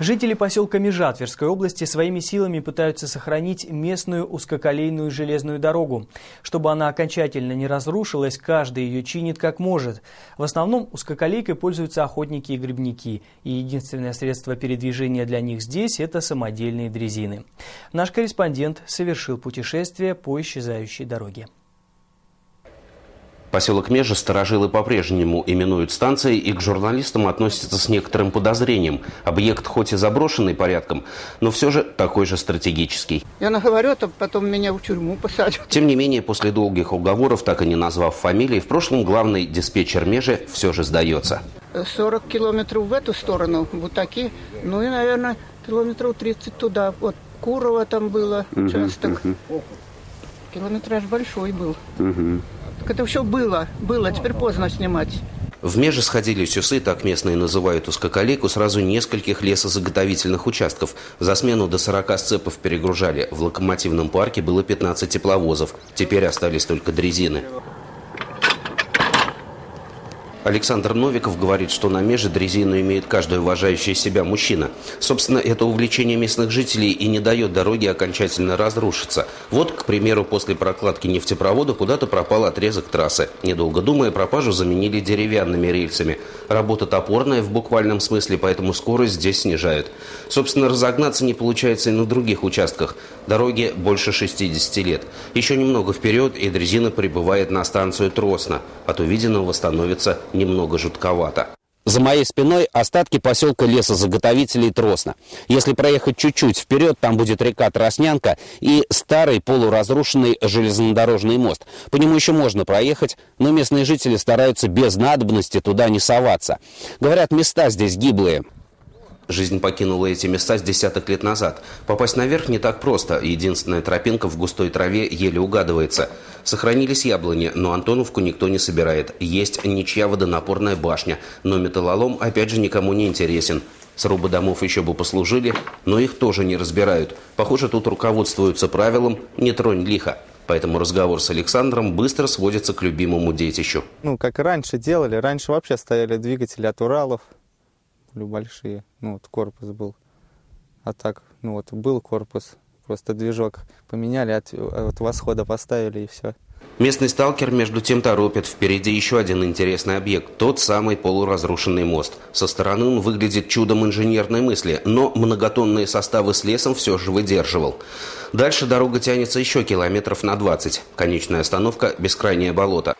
Жители поселка Межа Тверской области своими силами пытаются сохранить местную узкоколейную железную дорогу. Чтобы она окончательно не разрушилась, каждый ее чинит как может. В основном узкоколейкой пользуются охотники и грибники. И единственное средство передвижения для них здесь – это самодельные дрезины. Наш корреспондент совершил путешествие по исчезающей дороге. Поселок Межа сторожилы по-прежнему именуют станцией и к журналистам относятся с некоторым подозрением. Объект хоть и заброшенный порядком, но все же такой же стратегический. Я наговорю, то потом меня в тюрьму посадят. Тем не менее, после долгих уговоров, так и не назвав фамилии, в прошлом главный диспетчер Межи все же сдается. 40 километров в эту сторону, вот такие, ну и, наверное, километров 30 туда. Вот Курова там было участок. Угу. Километраж большой был. Угу. Так это все было, было, теперь поздно снимать. В меже сходились усы, так местные называют узкоколейку, сразу нескольких лесозаготовительных участков. За смену до 40 сцепов перегружали. В локомотивном парке было 15 тепловозов. Теперь остались только дрезины. Александр Новиков говорит, что на меже дрезину имеет каждый уважающий себя мужчина. Собственно, это увлечение местных жителей и не дает дороге окончательно разрушиться. Вот, к примеру, после прокладки нефтепровода куда-то пропал отрезок трассы. Недолго думая, пропажу заменили деревянными рельсами. Работа топорная в буквальном смысле, поэтому скорость здесь снижают. Собственно, разогнаться не получается и на других участках. Дороге больше 60 лет. Еще немного вперед, и дрезина прибывает на станцию Тросно. От увиденного становится немного жутковато. За моей спиной остатки поселка лесозаготовителей Тросно. Если проехать чуть-чуть вперед, там будет река Троснянка и старый полуразрушенный железнодорожный мост. По нему еще можно проехать, но местные жители стараются без надобности туда не соваться. Говорят, места здесь гиблые. Жизнь покинула эти места с десяток лет назад. Попасть наверх не так просто. Единственная тропинка в густой траве еле угадывается. Сохранились яблони, но Антоновку никто не собирает. Есть ничья водонапорная башня, но металлолом опять же никому не интересен. Срубы домов еще бы послужили, но их тоже не разбирают. Похоже, тут руководствуются правилом «не тронь лихо». Поэтому разговор с Александром быстро сводится к любимому детищу. Ну, как и раньше делали. Раньше вообще стояли двигатели от Уралов были большие, ну вот корпус был. А так, ну вот был корпус, просто движок поменяли, от, от восхода поставили и все. Местный сталкер между тем торопит. Впереди еще один интересный объект. Тот самый полуразрушенный мост. Со стороны он выглядит чудом инженерной мысли, но многотонные составы с лесом все же выдерживал. Дальше дорога тянется еще километров на 20. Конечная остановка – бескрайнее болото.